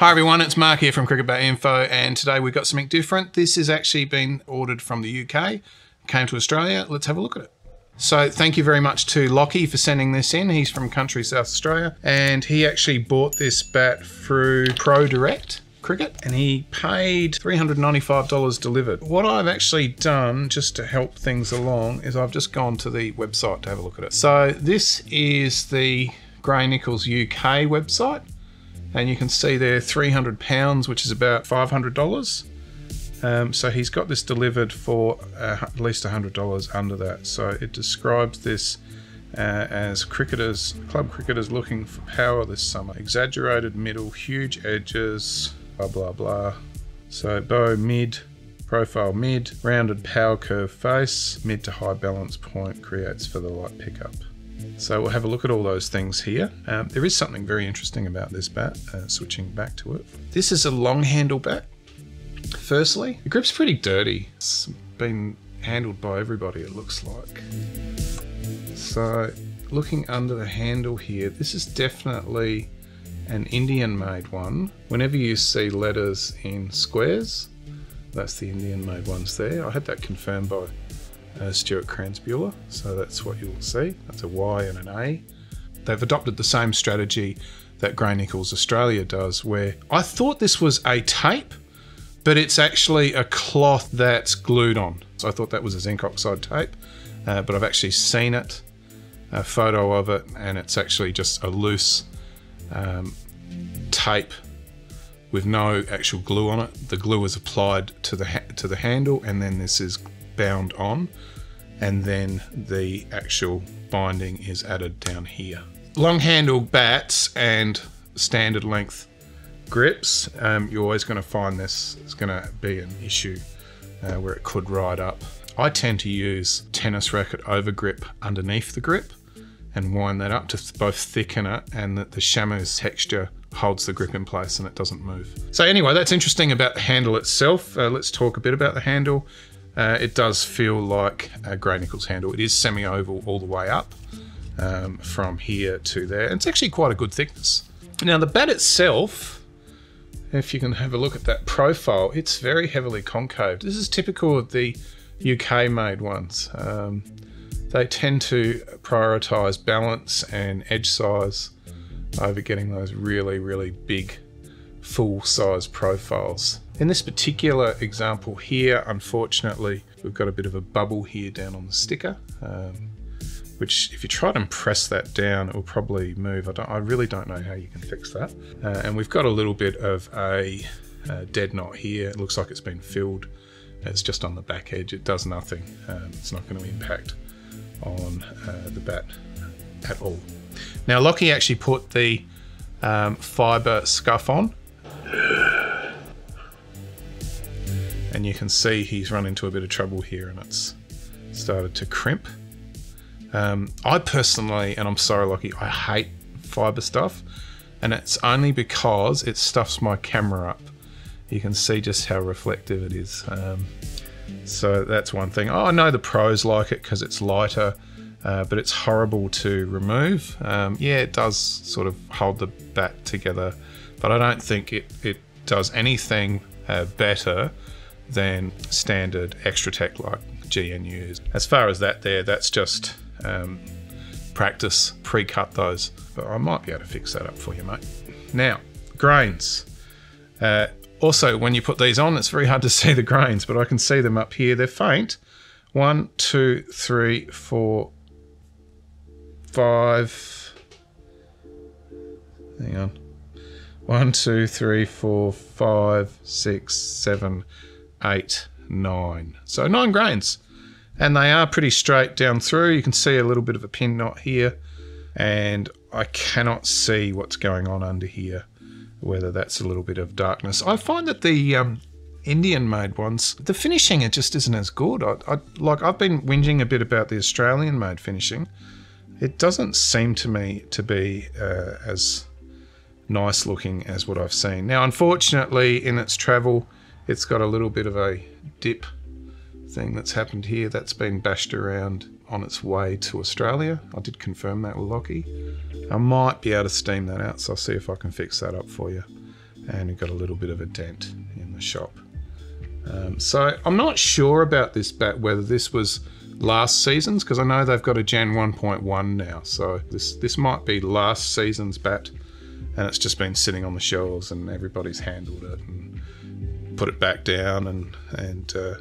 Hi everyone, it's Mark here from Cricket Bat Info, and today we've got something different. This has actually been ordered from the UK, came to Australia. Let's have a look at it. So thank you very much to Locky for sending this in. He's from country South Australia, and he actually bought this bat through Pro Direct Cricket, and he paid $395 delivered. What I've actually done, just to help things along, is I've just gone to the website to have a look at it. So this is the Gray Nicolls UK website and you can see there 300 pounds which is about $500 um, so he's got this delivered for uh, at least $100 under that. So it describes this uh, as cricketers club cricketers looking for power this summer. Exaggerated middle huge edges blah blah blah. So bow mid profile mid rounded power curve face mid to high balance point creates for the light pickup so we'll have a look at all those things here. Um, there is something very interesting about this bat, uh, switching back to it. This is a long handle bat. Firstly, the grip's pretty dirty. It's been handled by everybody, it looks like. So looking under the handle here, this is definitely an Indian made one. Whenever you see letters in squares, that's the Indian made ones there. I had that confirmed by uh, Stuart Kranzbuehler. So that's what you'll see. That's a Y and an A. They've adopted the same strategy that Gray-Nicolls Australia does, where I thought this was a tape, but it's actually a cloth that's glued on. So I thought that was a zinc oxide tape, uh, but I've actually seen it, a photo of it, and it's actually just a loose um, tape with no actual glue on it. The glue is applied to the to the handle, and then this is bound on and then the actual binding is added down here. Long handle bats and standard length grips, um, you're always going to find this is going to be an issue uh, where it could ride up. I tend to use tennis racket over grip underneath the grip and wind that up to both thicken it and that the chamois texture holds the grip in place and it doesn't move. So anyway, that's interesting about the handle itself. Uh, let's talk a bit about the handle. Uh, it does feel like a Gray-Nicolls handle. It is semi-oval all the way up um, from here to there. It's actually quite a good thickness. Now the bat itself, if you can have a look at that profile, it's very heavily concave. This is typical of the UK made ones. Um, they tend to prioritize balance and edge size over getting those really, really big full size profiles. In this particular example here, unfortunately, we've got a bit of a bubble here down on the sticker, um, which if you try to press that down, it will probably move. I, I really don't know how you can fix that. Uh, and we've got a little bit of a, dead knot here. It looks like it's been filled. It's just on the back edge. It does nothing. Um, it's not going to impact on uh, the bat at all. Now Locky actually put the um, fibre scuff on and you can see he's run into a bit of trouble here and it's started to crimp. Um, I personally, and I'm sorry Locky, I hate fiber stuff and it's only because it stuffs my camera up. You can see just how reflective it is. Um, so that's one thing. Oh, I know the pros like it because it's lighter, uh, but it's horrible to remove. Um, yeah, it does sort of hold the bat together, but I don't think it, it does anything uh, better than standard Extratec like GNUs. As far as that there, that's just um, practice, pre-cut those. But I might be able to fix that up for you, mate. Now, grains. Uh, also, when you put these on, it's very hard to see the grains, but I can see them up here. They're faint. One, two, three, four, five. Hang on. One, two, three, four, five, six, seven, eight, nine. So nine grains. And they are pretty straight down through. You can see a little bit of a pin knot here. And I cannot see what's going on under here, whether that's a little bit of darkness. I find that the um, Indian made ones, the finishing it just isn't as good. I, I, like I've been whinging a bit about the Australian made finishing. It doesn't seem to me to be uh, as nice looking as what I've seen. Now, unfortunately, in its travel, it's got a little bit of a dip thing that's happened here that's been bashed around on its way to Australia. I did confirm that with Locky. I might be able to steam that out, so I'll see if I can fix that up for you. and we've got a little bit of a dent in the shop. Um, so I'm not sure about this bat, whether this was last season's, because I know they've got a Gen 1.1 now. So this, this might be last season's bat, and it's just been sitting on the shelves and everybody's handled it and put it back down and, and uh,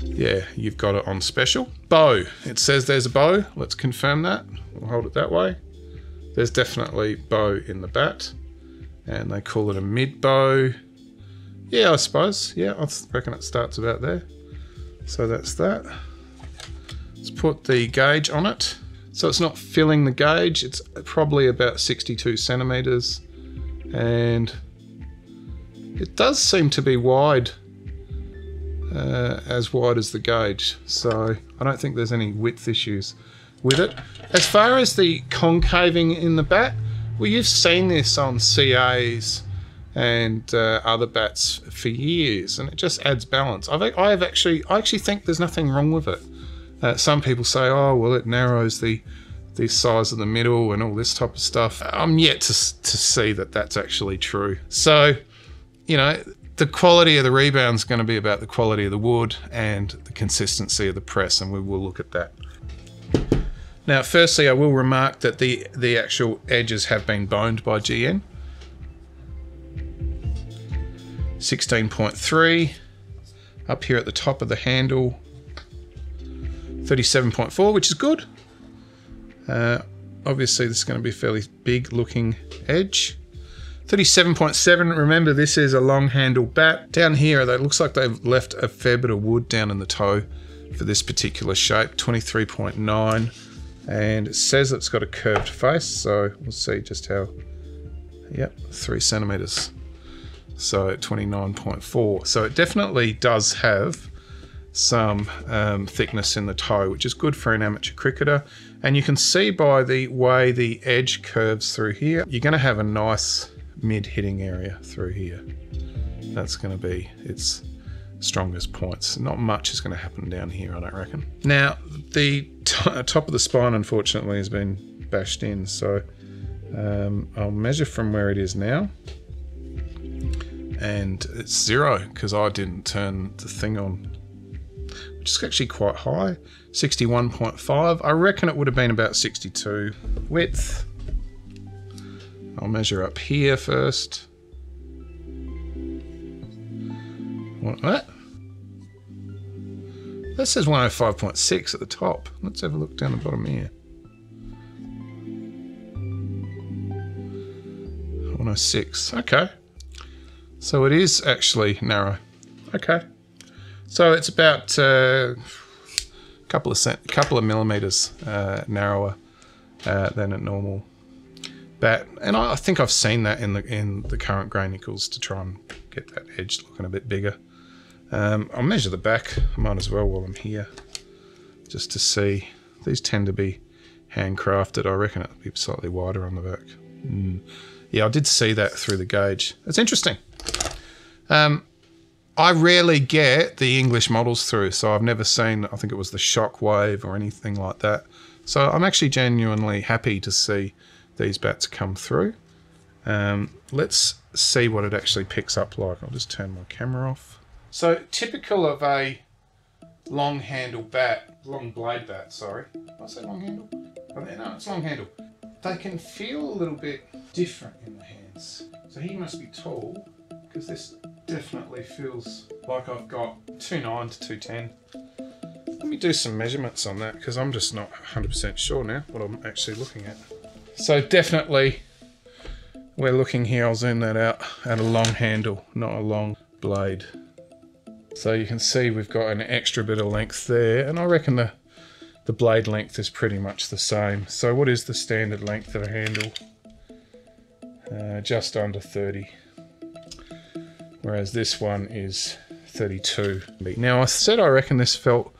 yeah, you've got it on special. Bow. It says there's a bow. Let's confirm that. We'll hold it that way. There's definitely bow in the bat. And they call it a mid bow. Yeah, I suppose. Yeah, I reckon it starts about there. So that's that. Let's put the gauge on it. So it's not filling the gauge. It's probably about 62 centimeters. And it does seem to be wide uh, as wide as the gauge. So I don't think there's any width issues with it. As far as the concaving in the bat, well, you've seen this on CAs and uh, other bats for years, and it just adds balance. I've, I have actually, I actually think there's nothing wrong with it. Uh, some people say, oh, well, it narrows the the size of the middle and all this type of stuff. I'm yet to, to see that that's actually true. So, you know, the quality of the rebound is going to be about the quality of the wood and the consistency of the press, and we will look at that. Now, firstly, I will remark that the, the actual edges have been boned by GN. 16.3 up here at the top of the handle 37.4 which is good uh, obviously this is going to be a fairly big looking edge 37.7, remember this is a long handle bat. Down here, it looks like they've left a fair bit of wood down in the toe for this particular shape, 23.9. And it says it's got a curved face, so we'll see just how, yep, three centimeters. So 29.4. So it definitely does have some um, thickness in the toe, which is good for an amateur cricketer. And you can see by the way the edge curves through here, you're going to have a nice mid hitting area through here. That's going to be its strongest points. Not much is going to happen down here, I don't reckon. Now, the top of the spine, unfortunately, has been bashed in, so um, I'll measure from where it is now. And it's zero because I didn't turn the thing on, which is actually quite high 61.5. I reckon it would have been about 62. Width I'll measure up here first. What? what? That says 105.6 at the top. Let's have a look down the bottom here. 106. Okay. So it is actually narrow. Okay. So it's about a uh, couple of cent, a couple of millimeters uh, narrower uh, than a normal that, and I, I think I've seen that in the in the current Gray-Nicolls to try and get that edge looking a bit bigger. Um, I'll measure the back. I might as well while I'm here, just to see. These tend to be handcrafted. I reckon it'll be slightly wider on the back. Mm. Yeah, I did see that through the gauge. It's interesting. Um, I rarely get the English models through, so I've never seen, I think it was the Shockwave or anything like that. So I'm actually genuinely happy to see these bats come through. Um, let's see what it actually picks up like. I'll just turn my camera off. So typical of a long handle bat, long blade bat, sorry. Did I say long handle? Oh, no, it's long handle. They can feel a little bit different in the hands. So he must be tall because this definitely feels like I've got 2.9 to 210. Let me do some measurements on that because I'm just not 100% sure now what I'm actually looking at. So definitely we're looking here, I'll zoom that out, at a long handle, not a long blade. So you can see we've got an extra bit of length there, and I reckon the, the blade length is pretty much the same. So what is the standard length of a handle? Uh, just under 30. Whereas this one is 32. Now I said I reckon this felt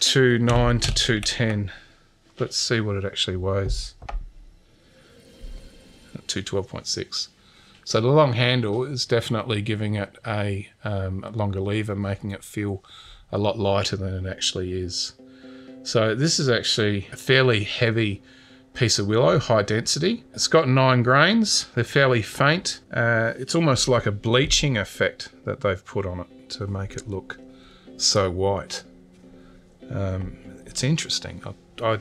2.9 to 210. Let's see what it actually weighs. 212.6. So the long handle is definitely giving it a, um, a longer lever, making it feel a lot lighter than it actually is. So this is actually a fairly heavy piece of willow, high density. It's got nine grains. They're fairly faint. Uh, it's almost like a bleaching effect that they've put on it to make it look so white. Um, it's interesting. I, I,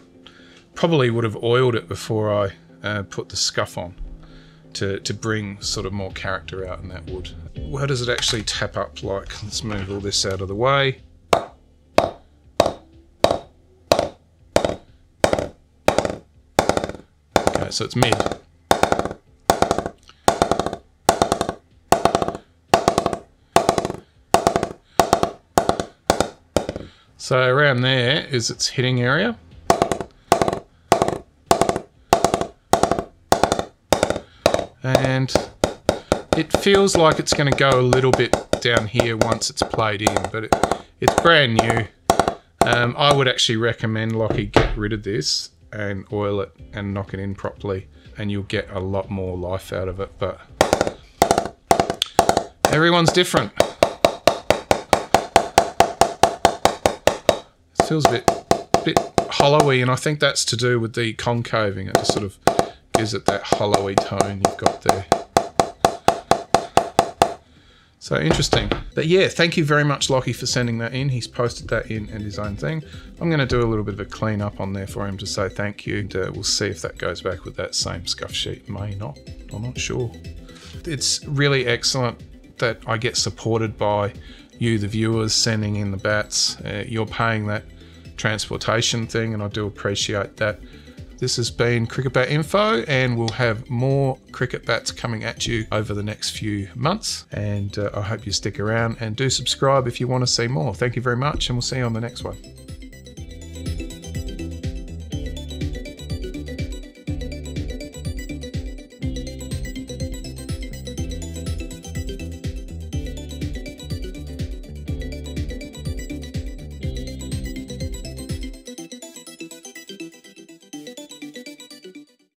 probably would have oiled it before I uh, put the scuff on to, to bring sort of more character out in that wood. How does it actually tap up like? Let's move all this out of the way. Okay, so it's mid. So around there is its hitting area. And it feels like it's going to go a little bit down here once it's played in, but it, it's brand new. Um, I would actually recommend Locky get rid of this and oil it and knock it in properly and you'll get a lot more life out of it, but everyone's different. It feels a bit, bit hollowy and I think that's to do with the concaving. It just sort of gives it that hollowy tone you've got there. So interesting. But yeah, thank you very much, Locky, for sending that in. He's posted that in and his own thing. I'm going to do a little bit of a clean up on there for him to say thank you. And, uh, we'll see if that goes back with that same scuff sheet. May not. I'm not sure. It's really excellent that I get supported by you, the viewers, sending in the bats. Uh, you're paying that transportation thing, and I do appreciate that. This has been Cricket Bat Info, and we'll have more cricket bats coming at you over the next few months. And uh, I hope you stick around and do subscribe if you want to see more. Thank you very much, and we'll see you on the next one.